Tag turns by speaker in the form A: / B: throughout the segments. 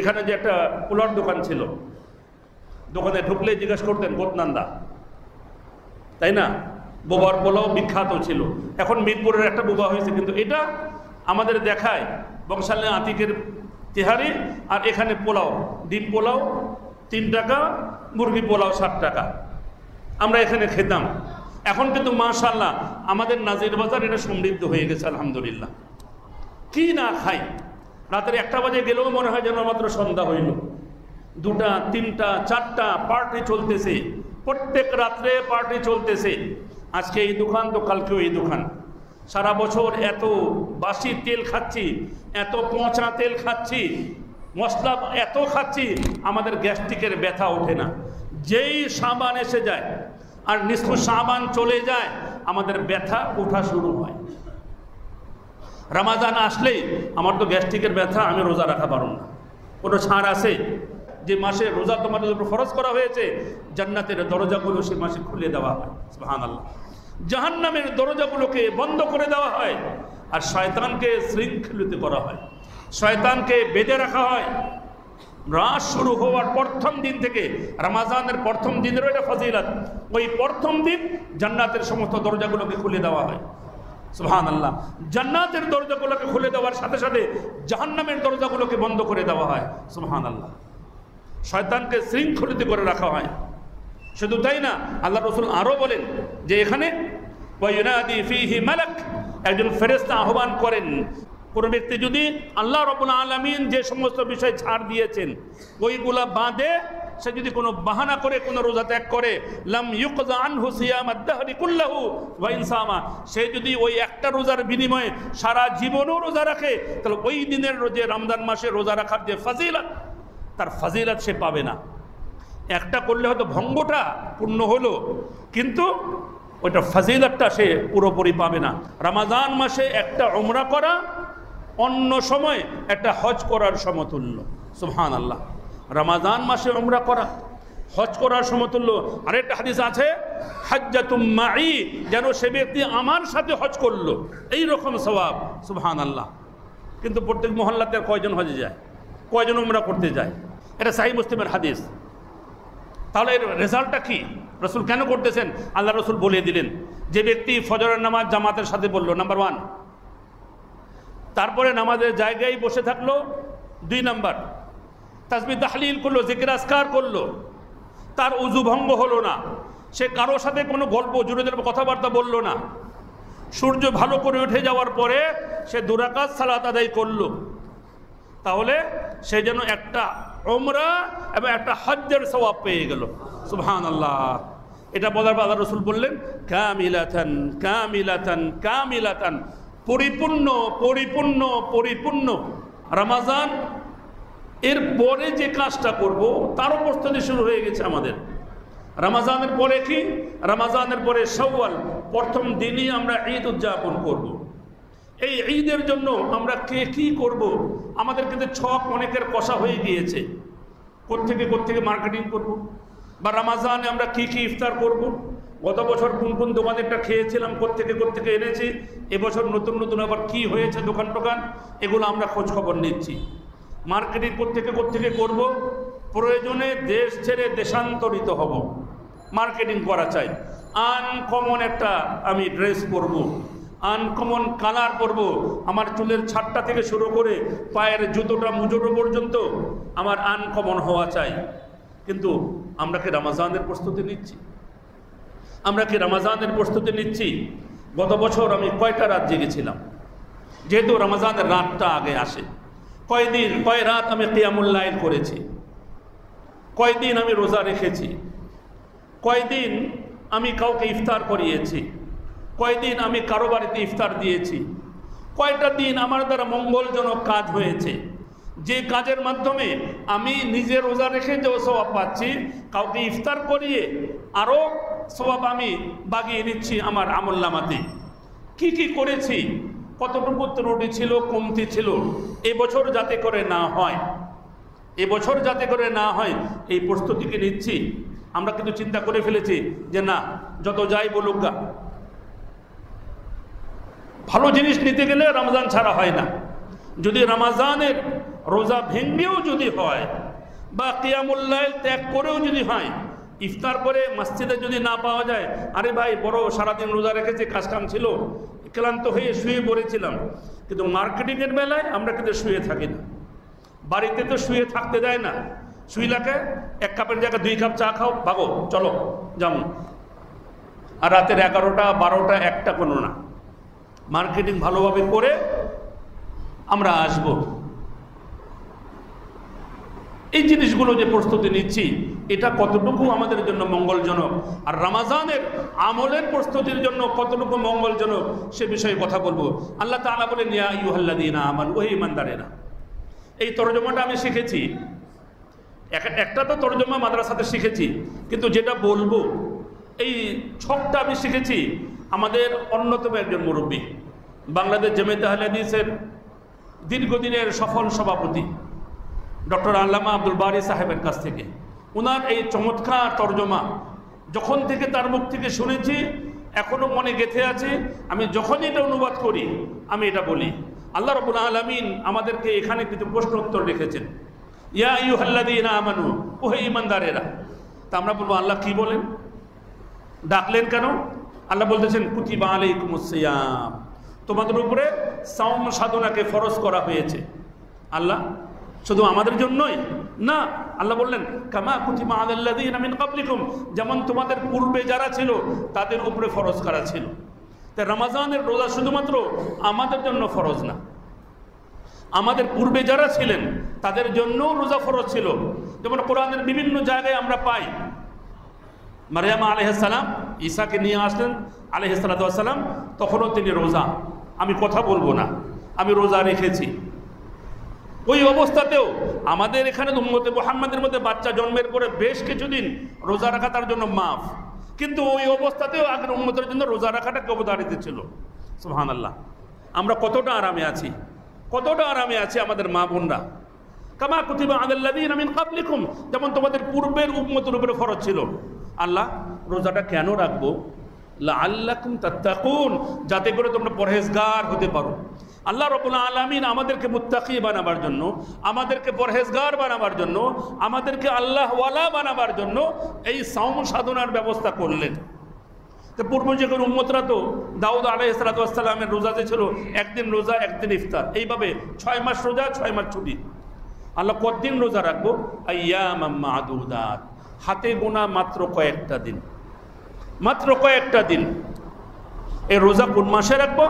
A: এখানে যে একটা পোলার দোকান ছিল, দোকানে ঢুকলে জিজ্ঞেস করতেন, গোতনান্দা। তাই না? বোবার পোলাও বিখ্যাত ছিল। এখন মিরপুরের একটা বোবা হয়েছে, কিন্তু এটা আমাদের দেখায় বংশালে আতিকের তেহারি আর এখানে পোলাও, ডিম পোলাও তিন টাকা, মুরগি পোলাও ষাট টাকা। আমরা এখানে খেতাম। এখন কিন্তু মাশাল্লাহ আমাদের নাজির বাজার এটা সমৃদ্ধ হয়ে গেছে, আলহামদুলিল্লাহ। কি না খাই? রাতের একটা বাজে গেলেও মনে হয় যেন মাত্র সন্ধ্যা হইল। দুটা, তিনটা, চারটা পার্টি চলতেছে। প্রত্যেক রাত্রে পার্টি চলতেছে। আজকে এই দোকান তো কালকেও এই দোকান। সারা বছর এত বাসি তেল খাচ্ছি, এত পচা তেল খাচ্ছি, মশলা এত খাচ্ছি, আমাদের গ্যাস্ট্রিকের ব্যথা ওঠে না। যেই সাবান এসে যায় আর নিষ্ঠু সাবান চলে যায়, আমাদের ব্যথা ওঠা শুরু হয়। রামাজান আসলেই আমার তো গ্যাস্ট্রিকের ব্যথা, আমি রোজা রাখা পারব না। কোনো ছাড় আছে? যে মাসে রোজা তোমাদের উপর খরচ করা হয়েছে, জান্নাতের দরজাগুলো সে মাসে খুলে দেওয়া হয়। সুবহান আল্লাহ জাহান্নামের দরজাগুলোকে বন্ধ করে দেওয়া হয় আর শয়তানকে শৃঙ্খলিত করা হয়। শয়তানকে বেঁধে রাখা হয়। রাস শুরু হওয়ার প্রথম দিন থেকে রামাজানের প্রথম দিনেরও এটা ফজিলত। ওই প্রথম দিন জান্নাতের সমস্ত দরজাগুলোকে খুলে দেওয়া হয়। সুহান আল্লাহ জান্নাতের দরজাগুলোকে খুলে দেওয়ার সাথে সাথে জাহান্নামের দরজাগুলোকে বন্ধ করে দেওয়া হয়। সুহান আল্লাহ শয়তানকে শৃঙ্খলিত করে রাখা হয়। শুধু তাই না, আল্লাহ রসুল আরও বলেন যে এখানে মালাক একজন ফেরেস্তা আহ্বান করেন। কোনো ব্যক্তি যদি আল্লাহ রবুল আলমিন যে সমস্ত বিষয় ছাড় দিয়েছেন, ওইগুলা বাঁধে সে যদি কোনো বাহানা করে, কোনো রোজা ত্যাগ করে, লাম ইউকজা সে যদি ওই একটা রোজার বিনিময়ে সারা জীবনও রোজা রাখে, তাহলে ওই দিনের রোজে, রমজান মাসে রোজা রাখার যে ফাজিলত, তার ফাজিলত সে পাবে না। একটা করলে হয়তো ভঙ্গটা পূর্ণ হলো, কিন্তু ওইটা ফাজিলতটা সে পুরোপুরি পাবে না। রামাজান মাসে একটা ওমরা করা, অন্য সময় একটা হজ করার সমতুল্য। সুবহান আল্লাহ রামাজান মাসে ওমরা করা, হজ করার সমতুল্য। আরেকটা হাদিস আছে মাই যেন সে ব্যক্তি আমার সাথে হজ করল। এই রকম স্বভাব সুবহান আল্লাহ কিন্তু প্রত্যেক মহল্লাতে কয়জন হজে যায়? কয়জন উমরা করতে যায়? এটা সাহি মুসলিমের হাদিস। তাহলে এর রেজাল্টটা কি? রসুল কেন করতেছেন? আল্লাহ রসুল বলিয়ে দিলেন, যে ব্যক্তি ফজরের নামাজ জামাতের সাথে বলল নাম্বার ওয়ান তারপরে নামাজের জায়গায় বসে থাকল, দুই নাম্বার তাসবি তাহলিল করল জিকির আসকার করল। তার উজু ভঙ্গ হলো না। সে কারও সাথে কোনো গল্প, জুড়ে জুড়ে কথাবার্তা বলল না। সূর্য ভালো করে উঠে যাওয়ার পরে সে দুরাকাত সালাত আদায় করল। তাহলে সে যেন একটা ওমরা এবং একটা হজ্জের সবাব পেয়ে গেল। সুবহান আল্লাহ এটা বলার পর আল্লাহ রসুল বললেন কামিলাথান কামিলাথান কামিলাথান পরিপূর্ণ পরিপূর্ণ পরিপূর্ণ। রামাজান এর পরে যে কাজটা করব তারও প্রস্তুতি শুরু হয়ে গেছে আমাদের রামাজানের পরে কি রামাজানের পরে সওয়াল প্রথম দিনই আমরা ঈদ উদযাপন করব। এই ঈদের জন্য আমরা কে কি করব। আমাদের কিন্তু ছক অনেকের কষা হয়ে গিয়েছে কোত্থেকে কোত্থেকে মার্কেটিং করব। বা রামাজানে আমরা কি কি ইফতার করব। গত বছর কোন কোন দোকানেরটা খেয়েছিলাম, কোত্থেকে কোত্থেকে এনেছি এবছর নতুন নতুন আবার কি হয়েছে দোকান টোকান এগুলো আমরা খোঁজ খবর নিচ্ছি মার্কেটিং কোত্থেকে কোত্থেকে করব? প্রয়োজনে দেশ ছেড়ে দেশান্তরিত হব। মার্কেটিং করা চাই। আনকমন একটা আমি ড্রেস পরব। আনকমন কালার পরব। আমার চুলের ছাটটা থেকে শুরু করে পায়ের জুতোটা মুজোটো পর্যন্ত আমার আনকমন হওয়া চাই। কিন্তু আমরা কি রামাজানের প্রস্তুতি নিচ্ছি? আমরা কি রামাজানের প্রস্তুতি নিচ্ছি? গত বছর আমি কয়টা রাত জেগেছিলাম? যেহেতু রমাজানের রাতটা আগে আসে। কয়দিন, কয় রাত আমি কিয়ামুল্লাইল করেছি? কয়দিন আমি রোজা রেখেছি? কয়দিন আমি কাউকে ইফতার করিয়েছি? কয়দিন আমি কারও বাড়িতে ইফতার দিয়েছি? কয়টা দিন আমার দ্বারা মঙ্গলজনক কাজ হয়েছে? যে কাজের মাধ্যমে আমি নিজে রোজা রেখে যে স্বভাব পাচ্ছি, কাউকে ইফতার করিয়ে আরও স্বভাব আমি বাগিয়ে নিচ্ছি আমার আমল্লামাতে কি কি করেছি? কতটুকু ত্রুটি ছিল, কমতি ছিল, এবছর যাতে করে না হয়, এবছর যাতে করে না হয়, এই প্রস্তুতিকে নিচ্ছি? আমরা কিন্তু চিন্তা করে ফেলেছি যে না, যত যাই বলুক গা। ভালো জিনিস নিতে গেলে রমজান ছাড়া হয় না। যদি রমাজানের রোজা ভেঙ্গেও যদি হয়, বা কিয়ামুল্লাইল ত্যাগ করেও যদি হয় ইফতার করে মসজিদে যদি না পাওয়া যায়, আরে ভাই, বড় সারাদিন রোজা রেখেছে, কাজকাম ছিল, ক্লান্ত হয়ে শুয়ে পড়েছিলাম। কিন্তু মার্কেটিংয়ের বেলায় আমরা কিন্তু শুয়ে থাকি না। বাড়িতে তো শুয়ে থাকতে দেয় না। শুইলাকে এক কাপের জায়গায় দুই কাপ চা খাও, ভাগো, চলো যেমন আর রাতের এগারোটা, বারোটা, একটা কোনো না। মার্কেটিং ভালোভাবে করে আমরা আসব। এই জিনিসগুলো যে প্রস্তুতি নিচ্ছি, এটা কতটুকু আমাদের জন্য মঙ্গলজনক? আর রামাজানের আমলের প্রস্তুতির জন্য কতটুকু মঙ্গলজনক, সে বিষয়ে কথা বলব। আল্লাহ তালা ইয়া ইউহাল্লাদিন আমান ওই ইমানদারেরা, এই তর্জমাটা আমি শিখেছি। এক- একটা তো তর্জমা মাদ্রাসাতে শিখেছি, কিন্তু যেটা বলব, এই ছকটা আমি শিখেছি আমাদের অন্যতম একজন মুরব্বী, বাংলাদেশ জমিতে হাদিসের দীর্ঘদিনের সফল সভাপতি। ডক্টর আল্লামা আব্দুল বারি সাহেবের কাছ থেকে। ওনার এই চমৎকার তর্জমা, যখন থেকে তার মুখ থেকে শুনেছি এখনও মনে গেঁথে আছে, আমি যখনই এটা অনুবাদ করি, আমি এটা বলি। আল্লাহ রবুল আলমিন আমাদেরকে এখানে কিছু প্রশ্ন উত্তর রেখেছেন। ইয়া ইউ হাল্লাদিন আমানু ওহে ইমানদারেরা তা আমরা বলব, আল্লাহ কি বলেন? ডাকলেন কেন? আল্লাহ বলতেছেন, কুতিবা আলাইকুম সিয়াম। তোমাদের উপরে সাওম সাধনাকে ফরজ করা হয়েছে। আল্লাহ শুধু আমাদের জন্যই? না, আল্লাহ বললেন, কামা কুতিমা ক্বাবলিকুম। যেমন তোমাদের পূর্বে যারা ছিল, তাদের উপরে ফরজ করা ছিল। তাই রমাজানের রোজা শুধুমাত্র আমাদের জন্য ফরজ না। আমাদের পূর্বে যারা ছিলেন, তাদের জন্যও রোজা ফরজ ছিল। যেমন কোরআনের বিভিন্ন জায়গায় আমরা পাই। মারিয়ামা আলহাম ঈশাকে নিয়ে আসলেন আলহিসাল্লাম তখনও তিনি রোজা। আমি কথা বলব না। আমি রোজা রেখেছি। ওই অবস্থাতেও আমাদের এখানে উম্মতে মোহাম্মদের মধ্যে বাচ্চা জন্মের পরে বেশ কিছুদিন রোজা রাখা তার জন্য মাফ। কিন্তু ওই অবস্থাতেও আগের উম্মতের জন্য রোজা রাখাটা অবধারিত ছিল। সুহান আল্লাহ আমরা কতটা আরামে আছি, কতটা আরামে আছি আমাদের মা বোনরা। কামা কুতিবা আদাল্লাদিন আমিন কাবলিকুম যেমন তোমাদের পূর্বের উম্মতের উপরে ফরজ ছিল। আল্লাহ, রোজাটা কেন রাখব? আল্লাকুম তাত্তাকুন, যাতে করে তোমরা পরহেজগার হতে পারো। আল্লাহ রবুল আলমিন আমাদেরকে মুত্তাকি বানাবার জন্য, আমাদেরকে পরহেজগার বানাবার জন্য, আমাদেরকে আল্লাহওয়ালা বানাবার জন্য এই সাউম সাধনার ব্যবস্থা করলেন। তো পূর্ব যুগের উম্মতরা তো দাউদ আলাই সালাতামের রোজা যে ছিল, একদিন রোজা, একদিন ইফতার। এইভাবে ছয় মাস রোজা, ছয় মাস ছুটি। আল্লাহ কতদিন রোজা রাখব? আয়াম মাদুদাত। হাতে গোনা মাত্র কয়েকটা দিন। মাত্র কয়েকটা দিন। এই রোজা কোন মাসে রাখব?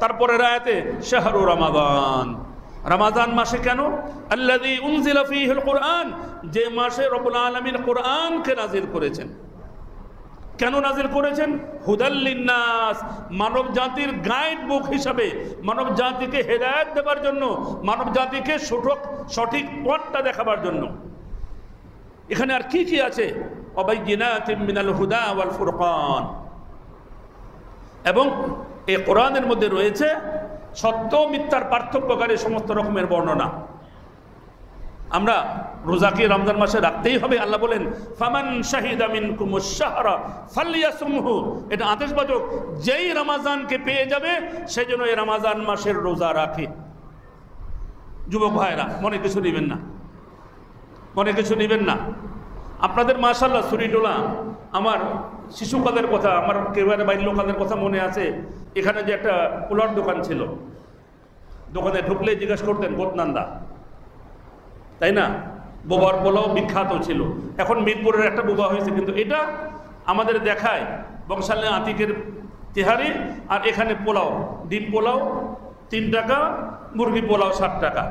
A: তারপরে রায়াতে শাহরু রমাদান। রমাদান মাসে কেন? আল্লাদি কোরআন যে মাসে রবুল আলমিন কোরআনকে নাজিল করেছেন। কেন নাজিল করেছেন? হুদাল্লিন্নাস মানব জাতির গাইড বুক হিসাবে, মানব জাতিকে হেদায়ত দেবার জন্য, মানব জাতিকে সঠিক সঠিক পথটা দেখাবার জন্য। এখানে আর কি কি আছে? অবাইজিনাতিম মিনাল হুদা ওয়াল ফুরকান। এবং এই কোরআনের মধ্যে রয়েছে সত্য মিথ্যার পার্থক্যকারী সমস্ত রকমের বর্ণনা। আমরা রোজাকে রমজান মাসে রাখতেই হবে। আল্লাহ বলেন, ফামান শাহিদ আমিন কুমুশাহরা ফাল্লিয়াসুমহু এটা আদেশবাচক, যেই রমাজানকে পেয়ে যাবে সেই জন্য এই রমাজান মাসের রোজা রাখে। যুবক ভাইরা মনে কিছু নেবেন না? মনে কিছু নেবেন না? আপনাদের মাশাল্লাহ সুরিটোলা আমার শিশুকালের কথা, আমার কেবারে বাল্যকালের কথা মনে আছে। এখানে যে একটা পোলার দোকান ছিল, দোকানে ঢুকলে জিজ্ঞেস করতেন বোতনান্দা তাই না? বোবার পোলাও বিখ্যাত ছিল। এখন মিরপুরের একটা বোবা হয়েছে, কিন্তু এটা আমাদের দেখায় বংশালে আতিকের তেহারি আর এখানে পোলাও, ডিম পোলাও তিন টাকা, মুরগি পোলাও ষাট টাকা।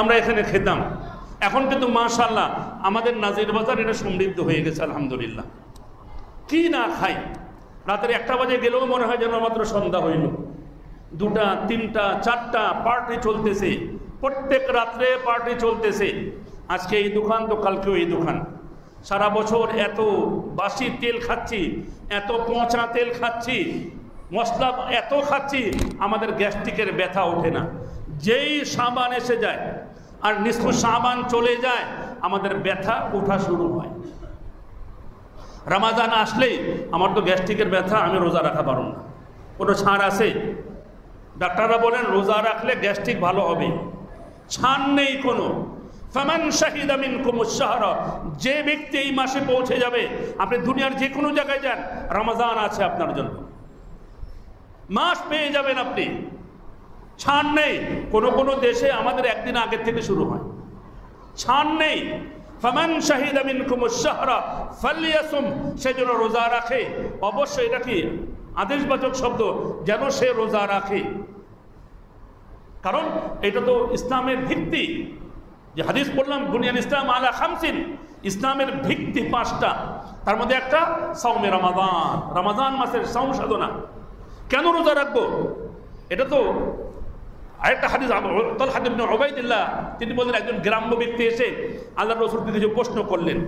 A: আমরা এখানে খেতাম। এখন কিন্তু মাশাল্লাহ আমাদের নাজির বাজার এটা সমৃদ্ধ হয়ে গেছে, আলহামদুলিল্লাহ। কি না খাই? রাতের একটা বাজে গেলেও মনে হয় যেন মাত্র সন্ধ্যা হইল। দুটা, তিনটা, চারটা পার্টি চলতেছে। প্রত্যেক রাত্রে পার্টি চলতেছে। আজকে এই দোকান তো কালকেও এই দোকান সারা বছর এত বাসি তেল খাচ্ছি, এত পচা তেল খাচ্ছি, মশলা এত খাচ্ছি, আমাদের গ্যাস্ট্রিকের ব্যথা ওঠে না। যেই সাবান এসে যায় আর নিষ্ঠু সাবান চলে যায়, আমাদের ব্যথা ওঠা শুরু হয়। রামাজান আসলেই আমার তো গ্যাস্ট্রিকের ব্যথা, আমি রোজা রাখা পারব না। কোনো ছাড় আছে? ডাক্তাররা বলেন, রোজা রাখলে গ্যাস্ট্রিক ভালো হবে। ছান নেই কোনো। ফামান শাহিদা মিনকুম শাহরা যে ব্যক্তি এই মাসে পৌঁছে যাবে, আপনি দুনিয়ার যে কোনো জায়গায় যান রমজান আছে আপনার জন্য। মাস পেয়ে যাবেন আপনি। ছাড় নেই। কোনো কোনো দেশে আমাদের একদিন আগের থেকে শুরু হয়। ছাড় নেই। ফামান শাহিদ আমিন কুমুসাহরা ফালিয়াসুম, সে যেন রোজা রাখে। অবশ্যই এটা কি আদেশবাচক শব্দ, যেন সে রোজা রাখে। কারণ এটা তো ইসলামের ভিত্তি। যে হাদিস পড়লাম বুনিয়ান ইসলাম আলা খামসিন, ইসলামের ভিত্তি পাঁচটা। তার মধ্যে একটা সৌমে রমাদান। রমাদান মাসের সৌম সাধনা। কেন রোজা রাখব? এটা তো আরেকটা হাদিস তলহাদ ইবনে ওবাইদুল্লাহ তিনি বললেন, একজন গ্রাম্য ব্যক্তি এসে আল্লাহ রসুলকে কিছু প্রশ্ন করলেন।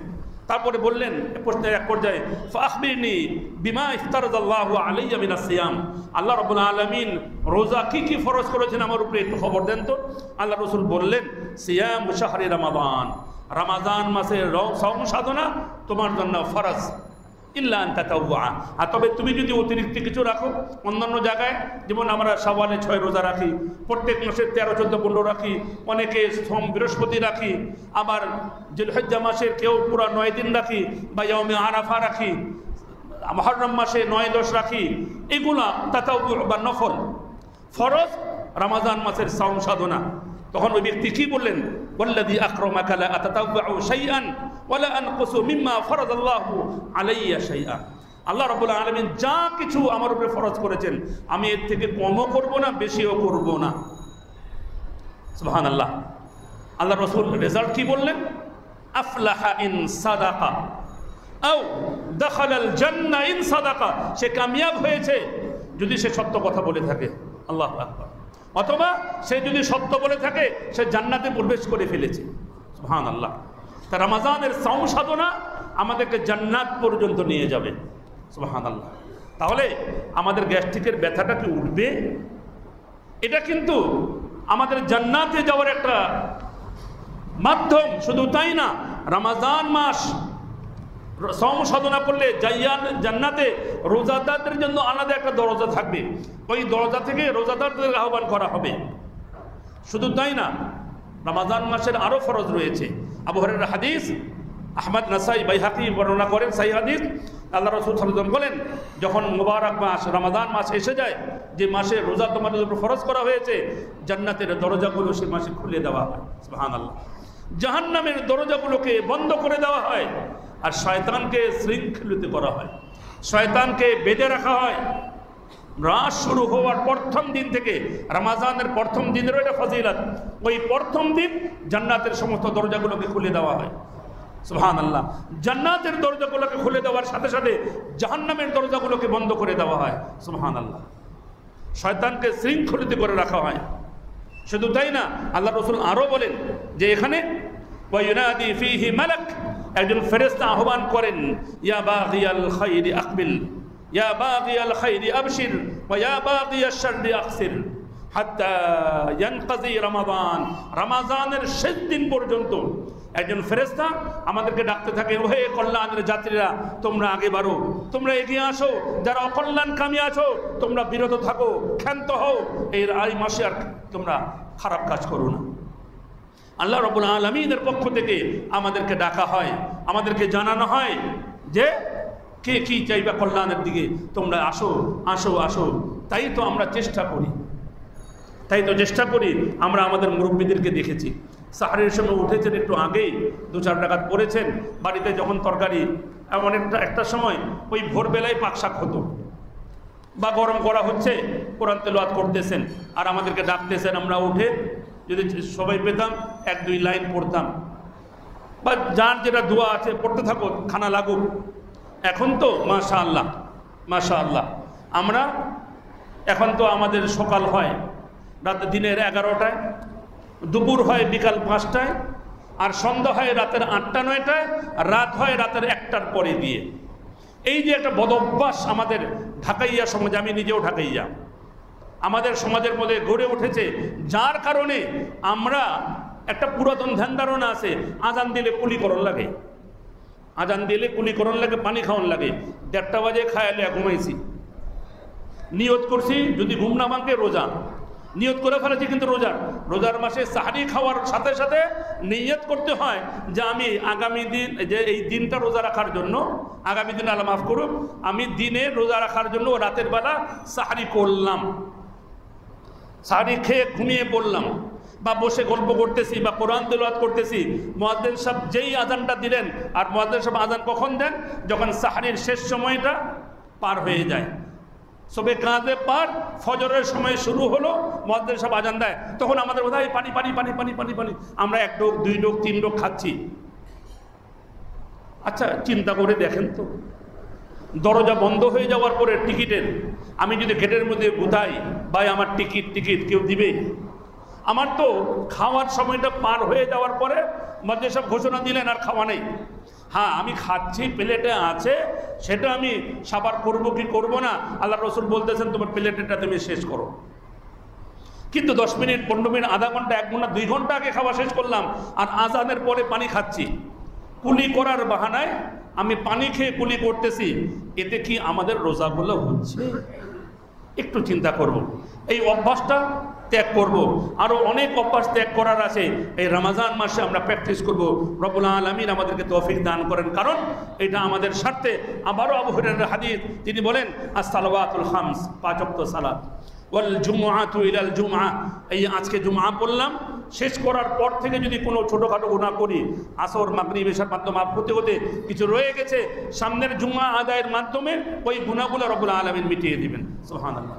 A: তারপরে বললেন প্রশ্নের এক পর্যায়ে, ফাখবিরনি বিমা ইফতারাল্লাহু আলাইয়া মিনাস সিয়াম। আল্লাহ রাব্বুল আলামিন রোজা কি কি ফরজ করেছেন আমার উপরে একটু খবর দেন তো। আল্লাহ রসুল বললেন, সিয়াম শাহরি রমাদান। রমাদান মাসের সম সাধনা তোমার জন্য ফরজ। আর তবে তুমি যদি অতিরিক্ত কিছু রাখো, অন্যান্য জায়গায়, যেমন আমরা সওয়ালে ছয় রোজা রাখি, প্রত্যেক মাসের তেরো, চোদ্দ, পনেরো রাখি, অনেকে সোম, বৃহস্পতি রাখি, আবার জিলহজ্জা মাসের কেউ পুরা নয় দিন রাখি, বা ইয়মে আরাফা রাখি, মহরম মাসে নয়, দশ রাখি, এগুলা তাতাও বা নফল। ফরজ রামাজান মাসের সাউম সাধনা। তখন ওই ব্যক্তি কি বললেন? ওয়াল্লাযী আকরামাকা লা আতাতাব্বাউ শাইআন। ওয়ালা আনকুসু মিম্মা ফারাদাল্লাহু আলাইয়া শাইআ। আল্লাহ রাব্বুল আলামিন যা কিছু আমার উপরে ফরজ করেছেন, আমি এর থেকে কমও করব না, বেশিও করব না। সুবহানাল্লাহ। আল্লাহ রাসূল রেজাল্ট কি বললেন? আফলাহা ইন সাদাকা। আও দাখালাল জান্নাহ ইন সে কামিয়াব হয়েছে যদি সে সত্য কথা বলে থাকে। আল্লাহ অথবা সে যদি সত্য বলে থাকে, সে জান্নাতে প্রবেশ করে ফেলেছে। সুহান আল্লাহ তা রামাজানের সাউম সাধনা আমাদেরকে জান্নাত পর্যন্ত নিয়ে যাবে। আল্লাহ তাহলে আমাদের গ্যাস্ট্রিকের ব্যথাটা কি উঠবে? এটা কিন্তু আমাদের জান্নাতে যাওয়ার একটা মাধ্যম, শুধু তাই না, রামাজান মাস সম সাধনা করলে জাইয়ান জান্নাতে রোজাদারদের জন্য আলাদা একটা দরজা থাকবে। ওই দরজা থেকে রোজাদারদের আহ্বান করা হবে। শুধু তাই না রামাজান মাসের আরও ফরজ রয়েছে। আবহরের হাদিস, আহমদ নাসাই বাইহাকি বর্ণনা করেন সাই হাদিস। আল্লাহ রসুল সাল্লাম বলেন, যখন মুবারক মাস, রমাদান মাস এসে যায়, যে মাসে রোজা তোমাদের উপর ফরজ করা হয়েছে, জান্নাতের দরজাগুলো সে মাসে খুলে দেওয়া হয়। সুবহান আল্লাহ জাহান্নামের দরজাগুলোকে বন্ধ করে দেওয়া হয়, আর শয়তানকে শৃঙ্খলিত করা হয়। শয়তানকে বেঁধে রাখা হয় রাস শুরু হওয়ার প্রথম দিন থেকে, রামাজানের প্রথম দিনেরও এটা ফজিলত। ওই প্রথম দিন জান্নাতের সমস্ত দরজাগুলোকে খুলে দেওয়া হয়। সুহান আল্লাহ জান্নাতের দরজাগুলোকে খুলে দেওয়ার সাথে সাথে জাহান্নামের দরজাগুলোকে বন্ধ করে দেওয়া হয়। সুহান আল্লাহ শয়তানকে শৃঙ্খলিত করে রাখা হয়। শুধু তাই না, আল্লাহ রসুল আরও বলেন যে এখানে একজন ফেরেস্তা আহ্বান করেন, ইয়া বাগিয়াল খাইরি আকবিল ইয়া বাগিয়াল খাইরি আবশির ওয়া ইয়া বাগিয়াশ শাররি আকসির হাত্তা ইয়ানকাজি রমাজানের শেষ দিন পর্যন্ত একজন ফেরেস্তা আমাদেরকে ডাকতে থাকে, ওহে কল্যাণের যাত্রীরা, তোমরা আগে বাড়ো, তোমরা এগিয়ে আসো, যারা অকল্যাণ কামি আছো, তোমরা বিরত থাকো, ক্ষান্ত হও এই এই মাসে আর তোমরা খারাপ কাজ করো না। আল্লাহ রবুল আলমিনের পক্ষ থেকে আমাদেরকে ডাকা হয়, আমাদেরকে জানানো হয় যে কে কি চাইবা কল্যাণের দিকে? তোমরা আসো আসো আসো। তাই তো আমরা চেষ্টা করি। তাই তো চেষ্টা করি, আমরা আমাদের মুরব্বীদেরকে দেখেছি। সাহারের সময় উঠেছেন একটু আগেই, দু চার টাকা পড়েছেন। বাড়িতে যখন তরকারি, এমন একটা একটা সময় ওই ভোরবেলায় পাক শাক হতো। বা গরম করা হচ্ছে, কোরআন তেলোয়াত করতেছেন। আর আমাদেরকে ডাকতেছেন, আমরা উঠে যদি সবাই পেতাম, এক দুই লাইন পড়তাম। বা যার যেটা দোয়া আছে, পড়তে থাকো, খানা লাগুক। এখন তো মাশা আল্লাহ মাশা আল্লাহ আমরা এখন তো আমাদের সকাল হয়, রাত দিনের এগারোটায়, দুপুর হয় বিকাল পাঁচটায়, আর সন্ধ্যা হয় রাতের আটটা, নয়টায়, আর রাত হয় রাতের একটার পরে দিয়ে এই যে একটা বদভ্যাস আমাদের ঢাকাইয়া সমাজে, আমি নিজেও ঢাকাইয়া। আমাদের সমাজের মধ্যে গড়ে উঠেছে, যার কারণে আমরা একটা পুরাতন ধ্যান ধারণা আছে, আজান দিলে কুলিকরণ লাগে। আজান দিলে কুলিকরণ লাগে, পানি খাওয়ান লাগে। দেড়টা বাজে খায়ালে ঘুমাইছি। নিয়ত করছি, যদি ঘুম না ভাঙে, রোজা। নিয়ত করে ফেলেছি কিন্তু রোজার রোজার মাসে সাহারি খাওয়ার সাথে সাথে নিয়ত করতে হয় যে আমি আগামী দিন, যে এই দিনটা রোজা রাখার জন্য, আগামী দিন আল্লাহ মাফ করুক, আমি দিনে রোজা রাখার জন্য রাতের বেলা সাহারি করলাম। সাহারি খেয়ে ঘুমিয়ে পড়লাম। বা বসে গল্প করতেছি বা কোরআন তেলাওয়াত করতেছি মোয়াদ্দেন সাহেব যেই আজানটা দিলেন, আর মোয়াদ্দেন সাহেব আজান কখন দেন? যখন সাহারির শেষ সময়টা পার হয়ে যায়। সবে কাঁদে পার, ফজরের সময় শুরু হলো মদ্দের সব আজান দেয়। তখন আমাদের বোধহয় পানি পানি পানি পানি পানি পানি, আমরা এক ডোক দুই ডোক তিন ডোক খাচ্ছি। আচ্ছা চিন্তা করে দেখেন তো। দরজা বন্ধ হয়ে যাওয়ার পরে টিকিটের, আমি যদি গেটের মধ্যে গুতাই, ভাই, আমার টিকিট টিকিট কেউ দিবে? আমার তো খাওয়ার সময়টা পার হয়ে যাওয়ার পরে মধ্যে সব ঘোষণা দিলেন, আর খাওয়া নেই। হ্যাঁ আমি খাচ্ছি, প্লেটে আছে, সেটা আমি সাবার করব কি করব না আল্লাহ রসুল বলতেছেন, তোমার প্লেটেটা তুমি শেষ করো। কিন্তু দশ মিনিট, পনেরো মিনিট, আধা ঘণ্টা, এক ঘণ্টা, দুই ঘণ্টা আগে খাওয়া শেষ করলাম, আর আজানের পরে পানি খাচ্ছি। কুলি করার বাহানায় আমি পানি খেয়ে কুলি করতেছি, এতে কি আমাদের রোজাগুলো হচ্ছে? একটু চিন্তা করব। এই অভ্যাসটা ত্যাগ করব। আরও অনেক অভ্যাস ত্যাগ করার আছে। এই রমাজান মাসে আমরা প্র্যাকটিস করব। রবুল আলমিন আমাদেরকে তৌফিক দান করেন। কারণ এটা আমাদের স্বার্থে। আবারও আবহরের হাদিস, তিনি বলেন আসালাতুল হামস পাঁচক্ত সালাত। ওয়াল জুমা তু ইলাল জুমা এই আজকে জুমা পড়লাম। শেষ করার পর থেকে যদি কোনো ছোটোখাটো গুণা করি, আসর মাগরি বেশার মাধ্যমে মাফ হতে হতে কিছু রয়ে গেছে, সামনের জুমা আদায়ের মাধ্যমে ওই গুণাগুলো রবুল আলমিন মিটিয়ে দিবেন। সোহান আল্লাহ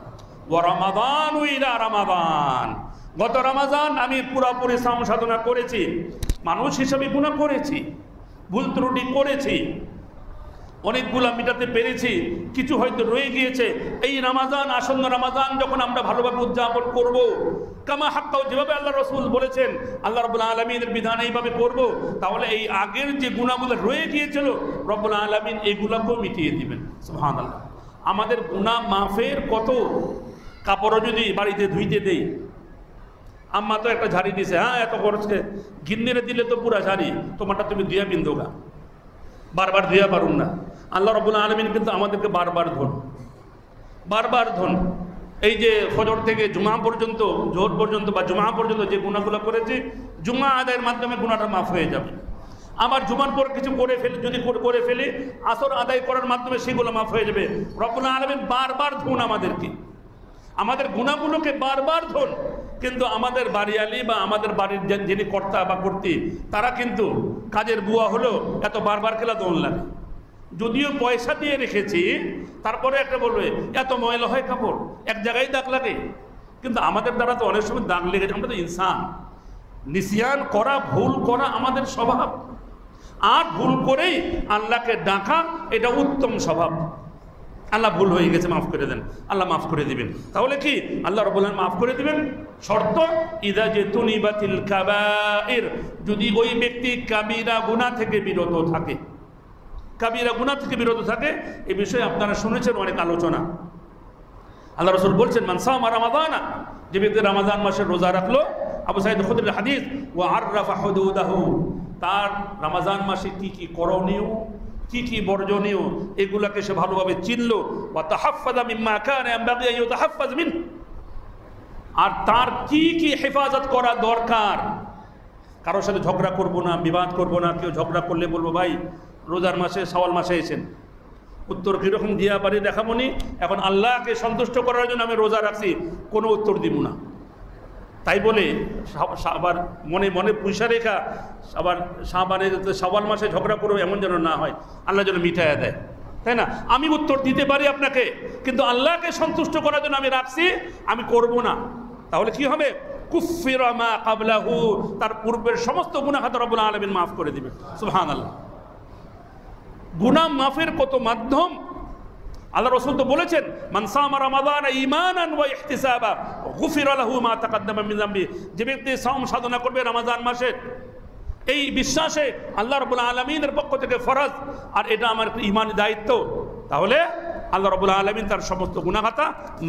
A: ও রমাদান ইলা রমাদান। গত রমাজান আমি পুরাপুরি সাম সাধনা করেছি, মানুষ হিসাবে গুণা করেছি, ভুল ত্রুটি করেছি, অনেকগুলা মিটাতে পেরেছি, কিছু হয়তো রয়ে গিয়েছে। এই রামাজান আসন্ন রামাজান যখন আমরা ভালোভাবে উদযাপন করব, কামা হাক্কাও যেভাবে আল্লাহ রসুল বলেছেন, আল্লাহ রবুল্লা আলমীদের বিধান এইভাবে করব, তাহলে এই আগের যে গুণাগুলো রয়ে গিয়েছিল রব্বুল্লা আলমিন এইগুলোকেও মিটিয়ে দিবেন। আল্লাহ আমাদের গুণা মাফের কত? কাপড়ও যদি বাড়িতে ধুইতে দেই, আম্মা তো একটা ঝাড়ি দিছে হ্যাঁ এত খরচকে গিন্নিরে দিলে তো পুরা ঝাড়ি, তোমারটা তুমি ধুয়া বিন্দোগা বারবার ধুয়া পারুন না। আল্লাহ রবুল্লা আলমিন কিন্তু আমাদেরকে বারবার ধন। বারবার ধন। এই যে ফজর থেকে জুমা পর্যন্ত, জোহর পর্যন্ত বা জুমা পর্যন্ত যে গুণাগুলো করেছে, জুমা আদায়ের মাধ্যমে গুণাটা মাফ হয়ে যাবে। আবার জুমার পর কিছু করে ফেলে, যদি করে ফেলে, আসর আদায় করার মাধ্যমে সেগুলো মাফ হয়ে যাবে। রবুল্লা আলমিন বারবার ধন আমাদেরকে। আমাদের গুণাগুলোকে বারবার ধন কিন্তু আমাদের বাড়িয়ালি বা আমাদের বাড়ির যিনি কর্তা বা কর্তী, তারা কিন্তু কাজের বুয়া হলো এত বারবার খেলা দোল লাগে যদিও পয়সা দিয়ে রেখেছি, তারপরে একটা বলবে, এত ময়লা হয় কাপড়, এক জায়গায় দাগ লাগে। কিন্তু আমাদের দ্বারা তো অনেক সময় দাগ লেগেছে আমরা তো ইনসান। নিসিয়ান করা, ভুল করা আমাদের স্বভাব। আর ভুল করেই আল্লাহকে ডাকা, এটা উত্তম স্বভাব। আল্লাহ ভুল হয়ে গেছে, মাফ করে দেন। আল্লাহ মাফ করে দিবেন। তাহলে কি? আল্লাহ রবুল্লাহ মাফ করে দিবেন? শর্ত, ইদা যে তুনিবাতিল কাবায়ের যদি ওই ব্যক্তি কাবিরা গুণা থেকে বিরত থাকে। কাবিরা গুণা থেকে বিরত থাকে, এ বিষয়ে আপনারা শুনেছেন অনেক আলোচনা। আল্লাহ রসুল বলছেন মানসামা রামাদানা যে ব্যক্তি রামাদান মাসের রোজা রাখল, আবু সাইদ খুদ্র হাদিস ও আর রাফা হদুদাহু তার রামাজান মাসে কি কি করণীয়? কি কি বর্জনীয় এগুলাকে সে ভালোভাবে চিনল। বা তাহাফাজ তাহাফাজ মিন। আর তার কি কি হেফাজত করা দরকার? কারোর সাথে ঝগড়া করব না, বিবাদ করব না, কেউ ঝগড়া করলে বলব, ভাই, রোজার মাসে সওয়াল মাসে এসেন উত্তর কীরকম দিয়া পারি দেখামনি এখন আল্লাহকে সন্তুষ্ট করার জন্য আমি রোজা রাখছি, কোনো উত্তর দিব না। তাই বলে আবার মনে মনে পয়সা রেখা আবার সাবানে সাবান মাসে ঝগড়া করব এমন যেন না হয়, আল্লাহ যেন মিঠাইয়া দেয়। তাই না? আমি উত্তর দিতে পারি আপনাকে, কিন্তু আল্লাহকে সন্তুষ্ট করার জন্য আমি রাখছি, আমি করব না। তাহলে কি হবে? কুফিরামা কাবলাহু, তার পূর্বের সমস্ত গুণাখাত রবুল আলমিন মাফ করে দিবে সুহান আল্লাহ গুনা মাফের কত মাধ্যম? আল্লাহ রসুল তো বলেছেন মানসামা রমাদান ইমানান ওয়া ইহতিসাবা, গুফির লাহু মা তাকাদ্দামা মিন যামবি। যে ব্যক্তি সাওম সাধনা করবে রমাজান মাসে, এই বিশ্বাসে আল্লাহ রবুল আলমিনের পক্ষ থেকে ফরজ, আর এটা আমার ইমানি দায়িত্ব। তাহলে আল্লাহ রবুল আলমিন তার সমস্ত গুণাগাতা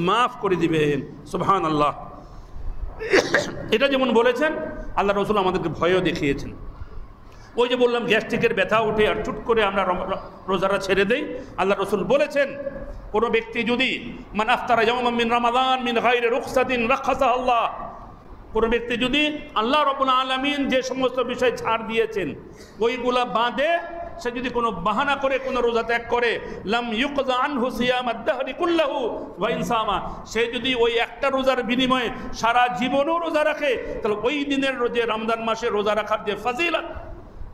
A: মাফ করে দিবেন। সুবহান আল্লাহ এটা যেমন বলেছেন, আল্লাহ রসুল আমাদেরকে ভয়ও দেখিয়েছেন। ওই যে বললাম, গ্যাস্ট্রিকের ব্যথা উঠে আর চুট করে আমরা রোজারা ছেড়ে দেই, আল্লাহ রসুল বলেছেন কোনো ব্যক্তি যদি মানে আফতারা ইয়াউমান মিন রমাদান মিন গায়রি রুখসাতিন রাখাসা আল্লাহ, কোনো ব্যক্তি যদি আল্লাহ রবুল আলমিন যে সমস্ত বিষয় ছাড় দিয়েছেন, ওইগুলা বাঁধে সে যদি কোনো বাহানা করে, কোনো রোজা ত্যাগ করে, লাম ইউকজা আনহু সিয়াম আদাহরি কুল্লাহু ওয়া সে যদি ওই একটা রোজার বিনিময়ে সারা জীবনও রোজা রাখে, তাহলে ওই দিনের রোজে, রমজান মাসে রোজা রাখার যে ফাজিলত,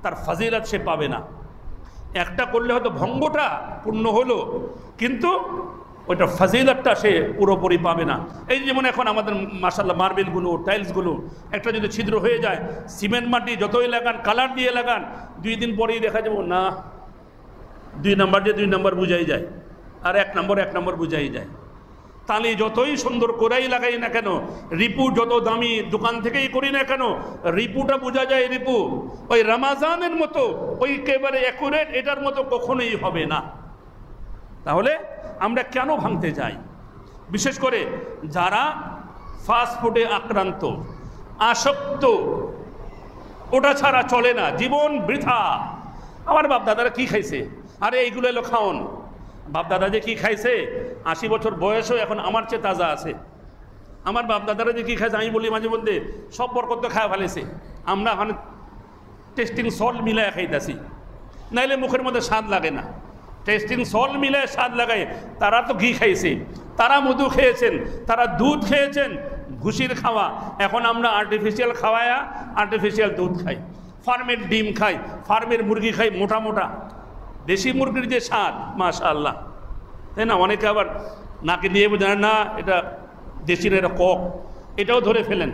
A: তার ফাজিলত সে পাবে না। একটা করলে হয়তো ভঙ্গটা পূর্ণ হলো, কিন্তু ওইটা ফাজিলাতটা সে পুরোপুরি পাবে না। এই যেমন এখন আমাদের মাসাল্লাহ মার্বেলগুলো, টাইলসগুলো, একটা যদি ছিদ্র হয়ে যায়, সিমেন্ট মাটি যতই লাগান, কালার দিয়ে লাগান, দুই দিন পরেই দেখা যাব, না, দুই নাম্বার দিয়ে দুই নাম্বার বুঝাই যায়, আর এক নম্বর এক নম্বর বুঝাই যায়। তালি যতই সুন্দর করেই লাগাই না কেন, রিপু যত দামি দোকান থেকেই করি না কেন, রিপুটা বোঝা যায় রিপু, ওই রামাজানের মতো, ওই একেবারে অ্যাকুরেট এটার মতো কখনোই হবে না। তাহলে আমরা কেন ভাঙতে যাই? বিশেষ করে যারা ফাস্টফুডে আক্রান্ত, আসক্ত, ওটা ছাড়া চলে না, জীবন বৃথা। আমার বাপ দাদারা কী খাইছে? আরে এইগুলো এলো খাওন। বাপ দাদা যে কী খাইছে? আশি বছর বয়সও এখন আমার চেয়ে তাজা আছে। আমার বাপ দাদারা যে কী খাইছে? আমি বলি মাঝে মধ্যে, সব বরকত তো খাওয়া ফেলেছে। আমরা এখন টেস্টিং সল্ট মিলায় খাইতেছি। নাইলে মুখের মধ্যে স্বাদ লাগে না। টেস্টিং সল্ট মিলায় স্বাদ লাগায়। তারা তো ঘি খাইছে। তারা মধু খেয়েছেন, তারা দুধ খেয়েছেন ভুসির খাওয়া। এখন আমরা আর্টিফিশিয়াল খাওয়ায়া আর্টিফিশিয়াল দুধ খাই। ফার্মের ডিম খাই ফার্মের মুরগি খাই, মোটা মোটা। দেশি মুরগির যে স্বাদ মাশা আল্লাহ তাই না? অনেকে আবার নাকে নিয়ে বোঝায় না এটা দেশির এটা কক। এটাও ধরে ফেলেন।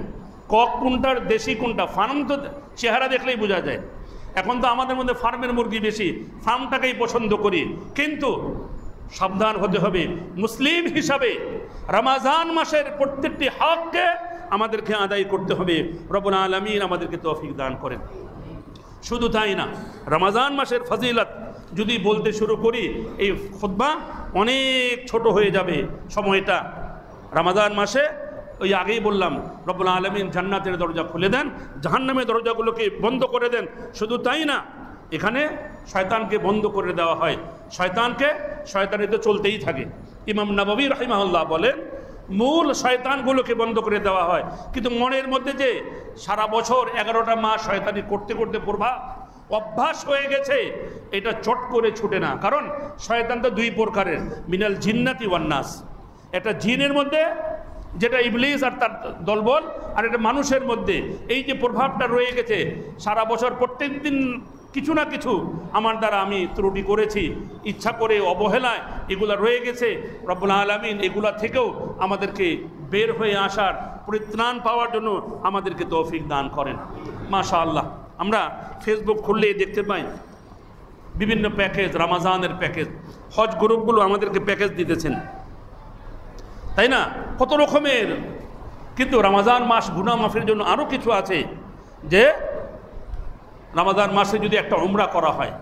A: কক কোনটার, দেশি কোনটা? ফার্ম তো চেহারা দেখলেই বোঝা যায়। এখন তো আমাদের মধ্যে ফার্মের মুরগি বেশি, ফার্মটাকেই পছন্দ করি। কিন্তু সাবধান হতে হবে। মুসলিম হিসাবে রমাজান মাসের প্রত্যেকটি হককে আমাদেরকে আদায় করতে হবে। রবুল আলমিন আমাদেরকে তৌফিক দান করেন। শুধু তাই না, রমাজান মাসের ফজিলত যদি বলতে শুরু করি, এই খুদ্া অনেক ছোট হয়ে যাবে সময়টা। রামাদান মাসে ওই আগেই বললাম, রব্বুল আলমিন জান্নাতের দরজা খুলে দেন, জাহান্নামের দরজাগুলোকে বন্ধ করে দেন। শুধু তাই না, এখানে শয়তানকে বন্ধ করে দেওয়া হয়। শয়তানকে শয়তানি তো চলতেই থাকে। ইমাম নবী রহিমাহুল্লাহ বলেন, মূল শয়তানগুলোকে বন্ধ করে দেওয়া হয়। কিন্তু মনের মধ্যে যে সারা বছর এগারোটা মাস শয়তানি করতে করতে প্রভাব অভ্যাস হয়ে গেছে। এটা চট করে ছুটে না। কারণ শয়তান তো দুই প্রকারের, মিনাল জিন্নাতি ওয়ান্নাস এটা জিনের মধ্যে, যেটা ইবলিস আর তার দলবল, আর এটা মানুষের মধ্যে। এই যে প্রভাবটা রয়ে গেছে, সারা বছর প্রত্যেক দিন কিছু না কিছু আমার দ্বারা আমি ত্রুটি করেছি, ইচ্ছা করে, অবহেলায় এগুলা রয়ে গেছে। রব্বুল আলমিন এগুলা থেকেও আমাদেরকে বের হয়ে আসার পরিত্রাণ পাওয়ার জন্য আমাদেরকে তৌফিক দান করেন। মাশা আল্লাহ আমরা ফেসবুক খুললেই দেখতে পাই বিভিন্ন প্যাকেজ রামাজানের প্যাকেজ হজ গ্রুপগুলো আমাদেরকে প্যাকেজ দিতেছেন। তাই না? কত রকমের। কিন্তু রামাজান মাস গুনা মাফের জন্য আরও কিছু আছে যে রামাজান মাসে যদি একটা উমরা করা হয়,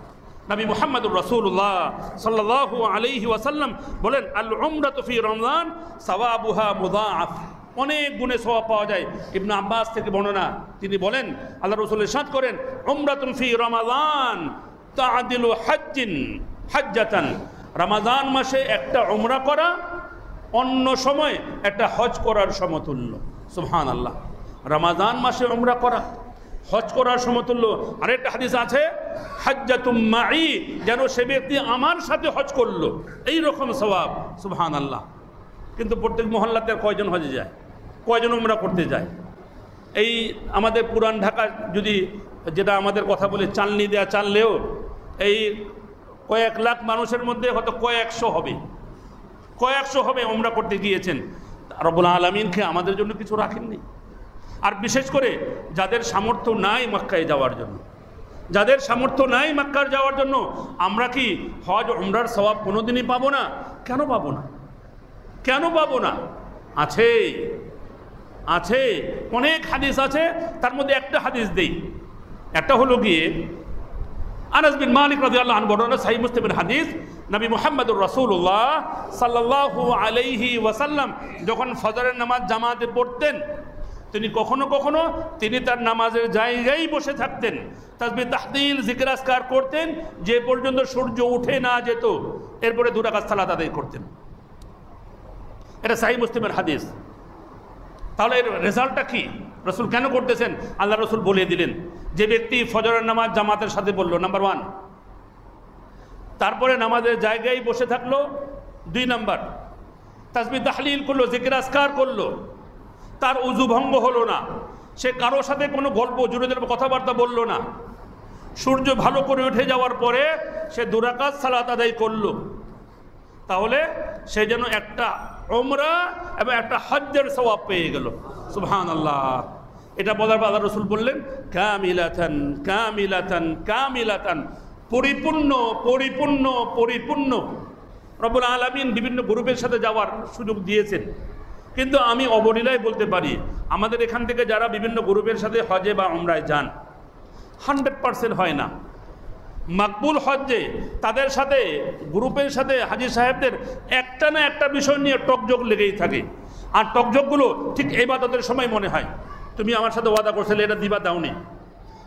A: নবী মোহাম্মদুর রসুল্লাহ সাল্লাহ আলহি ওয়াসাল্লাম বলেন আল উমরা তফি রমজান সওয়াবুহা মুদাআফ। অনেক গুণে সওয়াব পাওয়া যায়। ইবনা আব্বাস থেকে বর্ণনা তিনি বলেন আল্লাহ রসুল সাদ করেন, উমরাতুন ফি রমাদান তাআদিলু হাজ্জিন হাজ্জাতান। রমাদান মাসে একটা উমরা করা, অন্য সময় একটা হজ করার সমতুল্য। সুহান আল্লাহ রমাজান মাসে উমরা করা, হজ করার সমতুল্য। আরেকটা হাদিস আছে হাজ্জাতুম্মাই যেন সে ব্যক্তি আমার সাথে হজ করল। এই রকম স্বভাব সুবহান আল্লাহ কিন্তু প্রত্যেক মহল্লাতে কয়জন হজে যায়? কয়জন উমরা করতে যায়? এই আমাদের পুরান ঢাকা যদি যেটা আমাদের কথা বলে চালনি দেওয়া চাললেও এই কয়েক লাখ মানুষের মধ্যে হয়তো কয়েকশো হবে। কয়েকশো হবে ওমরা করতে গিয়েছেন। রবুল আলমিনকে আমাদের জন্য কিছু রাখেননি। আর বিশেষ করে যাদের সামর্থ্য নাই মক্কায় যাওয়ার জন্য। যাদের সামর্থ্য নাই মক্কার যাওয়ার জন্য আমরা কি হজ ওমরার স্বভাব কোনোদিনই পাবো না? কেন পাবো না? কেন পাবো না? আছে। আছে। অনেক হাদিস আছে, তার মধ্যে একটা হাদিস দেই। একটা হলো গিয়ে, আনাস বিন মালিক রাদিয়াল্লাহু আনহু বর্ণনা, সহিহ মুসলিমের হাদিস, নবী মুহাম্মদুর রসুল্লাহ সাল্লাল্লাহু আলাইহি ওয়াসাল্লাম যখন ফজরের নামাজ জামাতে পড়তেন, তিনি কখনো কখনো তিনি তার নামাজের জায়গায় বসে থাকতেন তাসবি তাহদিল জিকির আসকার করতেন, যে পর্যন্ত সূর্য উঠে না যেত, এরপরে দু রাকাত সালাত আদায় করতেন। এটা সাহি মুসলিমের হাদিস। তাহলে এর রেজাল্টটা কি? রসুল কেন করতেছেন? আল্লাহ রসুল বলে দিলেন, যে ব্যক্তি ফজরের নামাজ জামাতের সাথে বলল নাম্বার ওয়ান তারপরে নামাজের জায়গায় বসে থাকল, দুই নাম্বার। তাসবি তাহলিল করল, জিকির আসকার করল। তার উজু ভঙ্গ হলো না। সে কারোর সাথে কোনো গল্প জুড়ে কথাবার্তা বলল না। সূর্য ভালো করে উঠে যাওয়ার পরে সে দুরাকাত সালাত আদায় করল। তাহলে সে যেন একটা ওমরা এবং একটা হজ্জের সওয়াব পেয়ে গেল। সুবহান আল্লাহ এটা বলার পর রসুল বললেন, কামিলাতান কামিলাতান কামিলাতান। পরিপূর্ণ পরিপূর্ণ পরিপূর্ণ। রব্বুল আলমিন বিভিন্ন গ্রুপের সাথে যাওয়ার সুযোগ দিয়েছেন। কিন্তু আমি অবলীলায় বলতে পারি, আমাদের এখান থেকে যারা বিভিন্ন গ্রুপের সাথে হজে বা ওমরায় যান হান্ড্রেড পারসেন্ট হয় না। মাকবুল হজ্জে, তাদের সাথে, গ্রুপের সাথে হাজি সাহেবদের একটা না একটা বিষয় নিয়ে টকজোক লেগেই থাকে। আর টকজোকগুলো ঠিক এই বাদতের সময় মনে হয়। তুমি আমার সাথে ওয়াদা করছিলে, এটা দিবা দাওনি।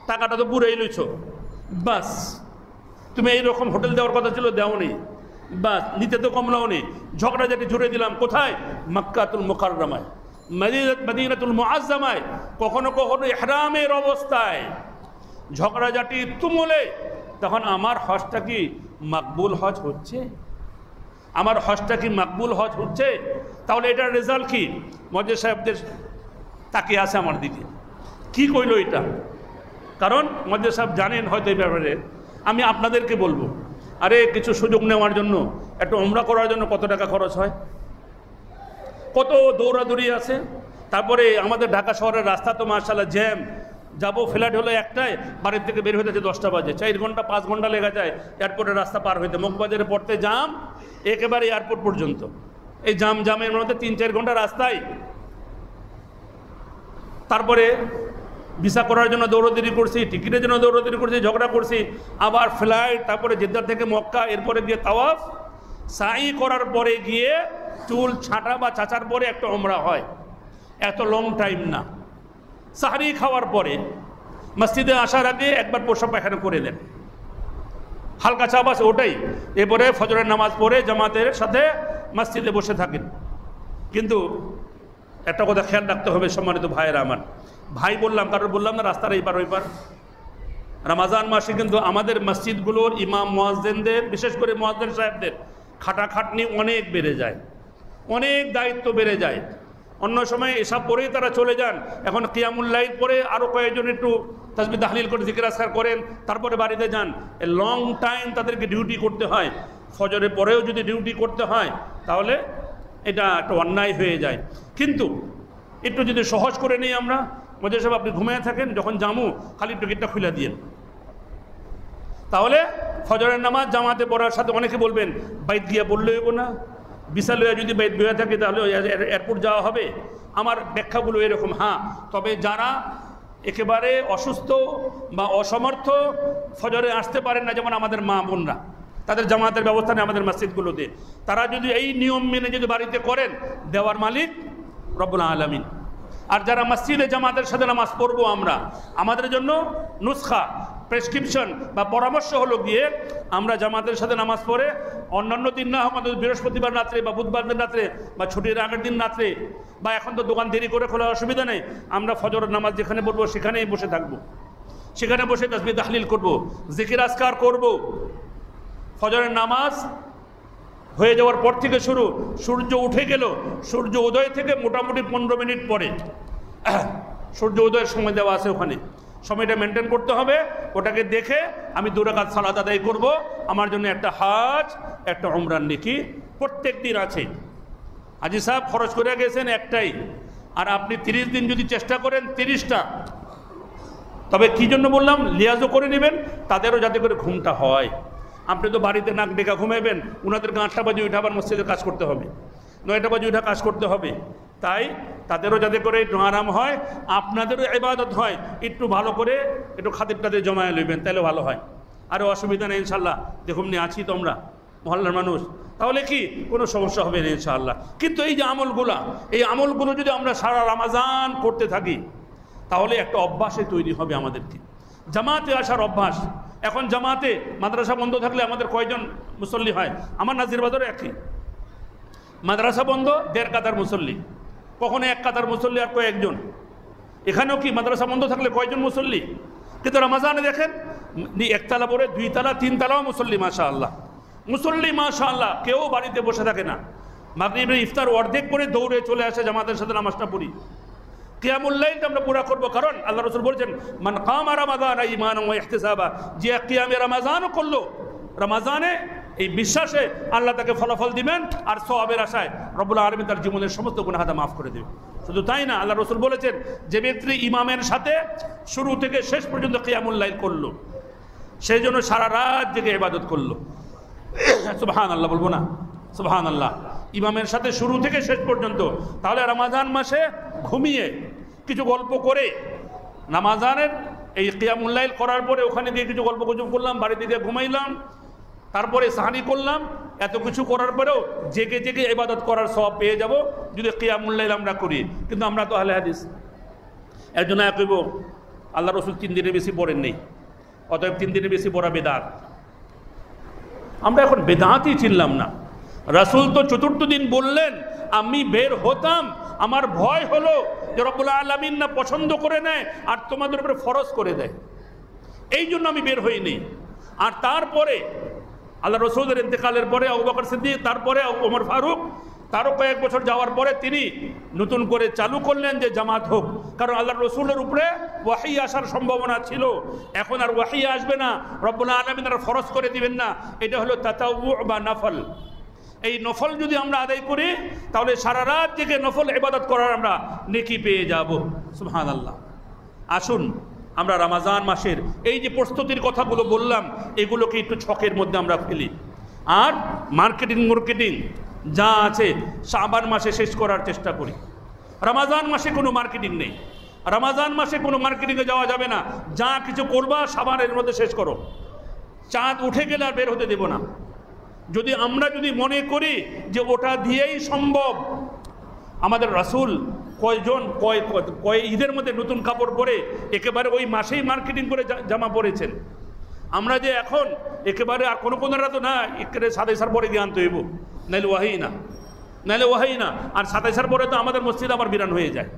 A: টাকাটা তো পুরোই লইছ। বাস, তুমি এইরকম হোটেল দেওয়ার কথা ছিল, দেওনি। বাস, নিতে তো কমলাওনি ঝগড়া যেটি জুড়ে দিলাম, কোথায়? মক্কাতুল মোকাররামায়। মদিনাতুল মুআজ্জামায়। কখনো কখনো ইহরামের অবস্থায়। ঝগড়াঝাটি তুমলে তখন আমার হজটা কি মাকবুল হজ হচ্ছে? আমার হজটা কি মাকবুল হজ হচ্ছে? তাহলে এটার রেজাল্ট কি? মজে সাহেবদের তাকিয়ে আছে আমার দিকে। কি কইল এটা? কারণ মজে সাহেব জানেন হয়তো এই ব্যাপারে। আমি আপনাদেরকে বলব, আরে কিছু সুযোগ নেওয়ার জন্য, একটু ওমরা করার জন্য কত টাকা খরচ হয়? কত দৌড়াদৌড়ি আছে? তারপরে আমাদের ঢাকা শহরের রাস্তা তো মার্শাল্লাহ জ্যাম। যাব ফ্ল্যাট হলো একটাই বাড়ির থেকে বের হইতেছে দশটা বাজে। চার ঘণ্টা, পাঁচ ঘণ্টা লেগে যায়, এয়ারপোর্টের রাস্তা পার হইতে। মগবাজারে পড়তে জাম, একেবারে এয়ারপোর্ট পর্যন্ত। এই জাম জামের মধ্যে তিন, চার ঘণ্টা রাস্তায়। তারপরে ভিসা করার জন্য দৌড়দৌড়ি করছি, টিকিটের জন্য দৌড়দৌড়ি করছি, ঝগড়া করছি, আবার ফ্লাইট, তারপরে জেদ্দার থেকে মক্কা, এরপরে গিয়ে তাওয়াফ। সাই করার পরে গিয়ে চুল, ছাঁটা বা চাচার পরে একটা ওমরা হয়। এত লং টাইম না। সাহারি খাওয়ার পরে মসজিদে আসার আগে একবার পোশাক পায়খানা করে দেন হালকা চাবাস ওটাই। এরপরে ফজরের নামাজ পড়ে জামাতের সাথে মসজিদে বসে থাকেন। কিন্তু একটা কথা খেয়াল রাখতে হবে সম্মানিত ভাইয়েরা আমার। ভাই বললাম, কারণ বললাম না রাস্তার এইবার ওইবার রামাজান মাসে কিন্তু আমাদের মসজিদগুলোর ইমাম মোয়াজদেনদের বিশেষ করে মোয়াজদেন সাহেবদের খাটাখাটনি অনেক বেড়ে যায়। অনেক দায়িত্ব বেড়ে যায়। অন্য সময় এসব পরেই তারা চলে যান। এখন কিয়ামুল্লাইল পরে আরও কয়েকজন একটু তাসবি তাহলিল করে জিজ্ঞাসা করেন, তারপরে বাড়িতে যান। লং টাইম তাদেরকে ডিউটি করতে হয়। ফজরের পরেও যদি ডিউটি করতে হয়, তাহলে এটা একটা অন্যায় হয়ে যায়। কিন্তু একটু যদি সহজ করে নিই আমরা মধ্যে সব আপনি ঘুমিয়ে থাকেন, যখন জামু, খালি টিকিটটা খুলে দিন তাহলে ফজরের নামাজ জামাতে পড়ার সাথে অনেকে বলবেন বাইক গিয়ে বললে হইব না। বিশাল হয়ে যদি বয়ে থাকে তাহলে এয়ারপোর্ট যাওয়া হবে। আমার ব্যাখ্যাগুলো এরকম হ্যাঁ। তবে যারা একেবারে অসুস্থ বা অসমর্থ, ফজরে আসতে পারেন না, যেমন আমাদের মা বোনরা, তাদের জামাতের ব্যবস্থা নেই আমাদের মসজিদগুলোতে। তারা যদি এই নিয়ম মেনে যদি বাড়িতে করেন, দেওয়ার মালিক রব্বুল আলমিন। আর যারা মসজিদে জামাতের সাথে নামাজ পড়ব আমরা, আমাদের জন্য নুসখা প্রেসক্রিপশন বা পরামর্শ হলো গিয়ে আমরা জামাতের সাথে নামাজ পড়ে অন্যান্য দিন না হোক, আমাদের বৃহস্পতিবার রাত্রে বা বুধবার দিন রাত্রে বা ছুটির আগের দিন রাত্রে বা এখন তো দোকান দেরি করে খোলা অসুবিধা নেই, আমরা ফজর নামাজ যেখানে পড়ব সেখানেই বসে থাকব। সেখানে বসে তসবি তাহলিল করব, জিকির আসকার করব। ফজরের নামাজ হয়ে যাওয়ার পর থেকে শুরু, সূর্য উঠে গেল, সূর্য উদয় থেকে মোটামুটি পনেরো মিনিট পরে, সূর্য উদয়ের সময় দেওয়া আছে ওখানে। সময়টা মেনটেন করতে হবে, ওটাকে দেখে আমি দুরাকাত সালাদ আদায় করব। আমার জন্য একটা হাজ, একটা উমরান নেকি। প্রত্যেক দিন আছে। হাজি সাহেব খরচ করে গেছেন একটাই। আর আপনি তিরিশ দিন যদি চেষ্টা করেন, তিরিশটা। তবে কী জন্য বললাম? লিয়াজও করে নেবেন, তাদেরও যাতে করে ঘুমটা হয়। আপনি তো বাড়িতে নাক ডেকা ঘুমাইবেন ওনাদেরকে আটটা বাজে উঠে আবার মসজিদে কাজ করতে হবে। নয়টা বাজে উঠে কাজ করতে হবে। তাই তাদেরও যাতে করে একটু আরাম হয়, আপনাদেরও ইবাদত হয়, একটু ভালো করে একটু খাতিরটাতে জমায় লইবেন তাহলে ভালো হয়। আরও অসুবিধা নেই ইনশাল্লাহ দেখুন নিয়ে আছি তোমরা মহল্লার মানুষ। তাহলে কি, কোনো সমস্যা হবে না ইনশাআল্লাহ। কিন্তু এই যে আমলগুলা, এই আমলগুলো যদি আমরা সারা রামাজান করতে থাকি, তাহলে একটা অভ্যাসে তৈরি হবে আমাদেরকে। জামাতে আসার অভ্যাস। এখন জামাতে মাদ্রাসা বন্ধ থাকলে আমাদের কয়জন মুসল্লি হয়? আমার নাজির বাজারে একই। মাদ্রাসা বন্ধ, দেড় কাতার মুসল্লি। কখনো এক কাতার মুসল্লি আর কয়েকজন। এখানেও কি মাদ্রাসা বন্ধ থাকলে কয়জন মুসল্লি? কিন্তু রমাজানে দেখেন একতলা পরে, দুই তালা, তিন তালাও মুসল্লি মাশা আল্লাহ মুসল্লি মাশা আল্লাহ কেউ বাড়িতে বসে থাকে না। মাগরিবের ইফতার অর্ধেক করে দৌড়ে চলে আসে জামাতের সাথে নামাজটা পড়ি। কিয়ামুল্লাইলটা আমরা পুরা করব, কারণ আল্লাহ রসুল বলছেন, মান কামা রামাদান ইমান ইহতিসাবা যে কিয়ামে রামাজানও করল, রামাজানে এই বিশ্বাসে আল্লাহ তাকে ফলাফল দিবেন আর সবের আশায় রব্বুল আলমী তার জীবনের সমস্ত গুণাহাদা মাফ করে দেবে শুধু তাই না, আল্লাহ রসুল বলেছেন, যে ব্যক্তি ইমামের সাথে শুরু থেকে শেষ পর্যন্ত কিয়ামুল্লাইল করল সেই জন্য সারা রাত জেগে ইবাদত করল। সুবহান আল্লাহ বলব না সুবহান আল্লাহ ইমামের সাথে শুরু থেকে শেষ পর্যন্ত, তাহলে রমাজান মাসে ঘুমিয়ে কিছু গল্প করে নামাজানের এই কিয়ামুল্লাইল করার পরে ওখানে গিয়ে কিছু গল্প গুজব করলাম, বাড়িতে গিয়ে ঘুমাইলাম তারপরে সাহানি করলাম, এত কিছু করার পরেও জেগে জেগে ইবাদত করার সব পেয়ে যাব, যদি কিয়ামুল্লাইল আমরা করি, কিন্তু আমরা তো আহলে হাদিস। এর জন্য কইব আল্লাহ রসুল তিন দিনের বেশি পড়েন নেই, অতএব তিন দিনের বেশি পড়া বেদাত। আমরা এখন বেদাঁতই চিনলাম না। রাসুল তো চতুর্থ দিন বললেন, আমি বের হতাম, আমার ভয় হলো যে রব্বুল আলমিন না পছন্দ করে নেয় আর তোমাদের উপরে ফরজ করে দেয়। এই জন্য আমি বের হইনি। আর তারপরে আল্লাহ রসুলের ইন্তেকালের পরে আবু বকর সিদ্দিক, তারপরে ওমর ফারুক, তারও কয়েক বছর যাওয়ার পরে তিনি নতুন করে চালু করলেন যে জামাত হোক। কারণ আল্লাহ রসুলের উপরে ওয়াহি আসার সম্ভাবনা ছিল। এখন আর ওয়াহি আসবে না। রব্বুল্লাহ আলমিন আর ফরজ করে দিবেন না। এটা হলো তাতাউ বা নফল। এই নফল যদি আমরা আদায় করি, তাহলে সারা রাত জেগে নফল ইবাদত করার আমরা নেকি পেয়ে যাব। সুহান আল্লাহ আসুন। আমরা রামাজান মাসের এই যে প্রস্তুতির কথাগুলো বললাম, এগুলোকে একটু ছকের মধ্যে আমরা ফেলি। আর মার্কেটিং মার্কেটিং যা আছে সাবান মাসে শেষ করার চেষ্টা করি। রামাজান মাসে কোনো মার্কেটিং নেই। রামাজান মাসে কোনো মার্কেটিংয়ে যাওয়া যাবে না। যা কিছু করবা সাবানের মধ্যে শেষ করো। চাঁদ উঠে গেলে আর বের হতে দেব না। যদি আমরা যদি মনে করি যে ওটা দিয়েই সম্ভব, আমাদের রাসুল কয়জন, কয়, কয়- ঈদের মধ্যে নতুন কাপড় পরে একেবারে ওই মাসেই মার্কেটিং করে জামা পরেছেন। আমরা যে এখন একেবারে আর কোনো কোনোরা তো না, একেবারে সাতাইশার পরে আনতে হইব। নাইলে ওয়াহি না। নাহলে ওয়াহি না। আর সাতাইশার পরে তো আমাদের মসজিদ আবার বিরান হয়ে যায়।